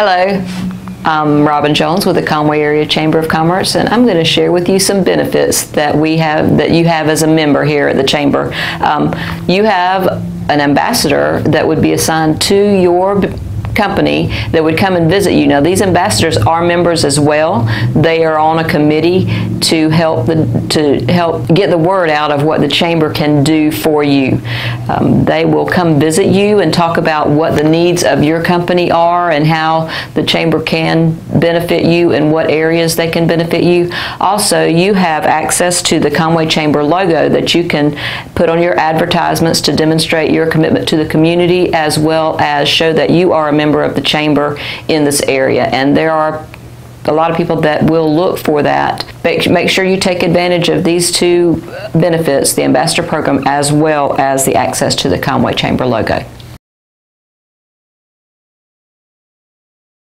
Hello, I'm Robin Jones with the Conway Area Chamber of Commerce, and I'm going to share with you some benefits that we have that you have as a member here at the chamber. Um, you have an ambassador that would be assigned to your company that would come and visit you. Now, these ambassadors are members as well. They are on a committee to help the, to help get the word out of what the chamber can do for you. Um, they will come visit you and talk about what the needs of your company are and how the chamber can benefit you and what areas they can benefit you. Also, you have access to the Conway Chamber logo that you can put on your advertisements to demonstrate your commitment to the community as well as show that you are a member member of the chamber in this area. And there are a lot of people that will look for that. Make, make sure you take advantage of these two benefits, the ambassador program as well as the access to the Conway Chamber logo.